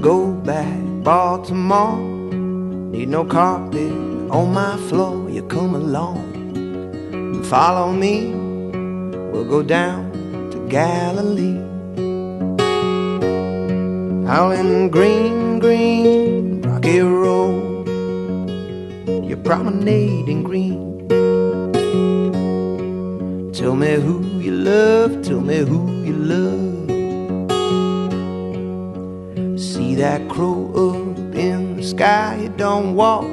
go back Baltimore, need no carpet on my floor. You come along and follow me. We'll go down to Galilee. Out in green, green, rocky road, you promenade in green. Tell me who you love, tell me who you love. That crow up in the sky, you don't walk,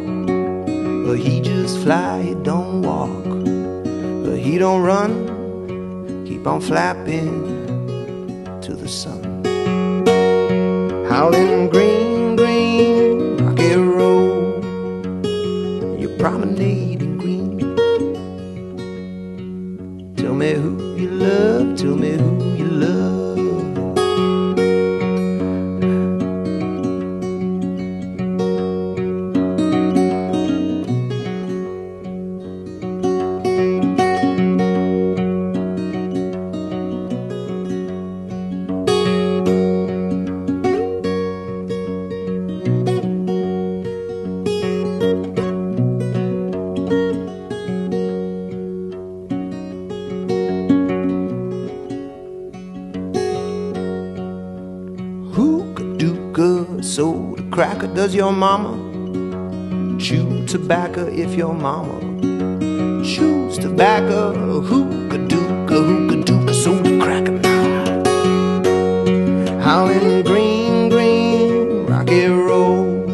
but he just fly, you don't walk, but he don't run, keep on flapping to the sun. Howling green, green, rocky road, you promenade in green. Tell me who you love, tell me who soda cracker, does your mama chew tobacco if your mama chews tobacco? Hookah dooka, hookah dooka soda cracker. Howling green, green, rocky road,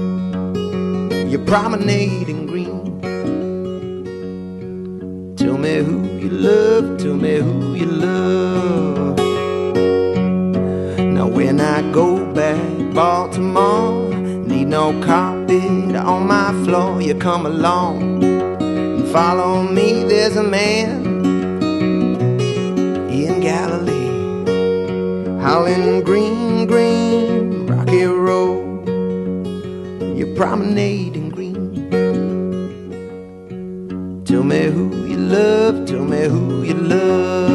you promenade in green. Tell me who you love, tell me who you love. Now when I go need carpet on my floor. You come along and follow me. There's a man in Galilee, howling green, green, rocky road. You promenade in green. Tell me who you love, tell me who you love.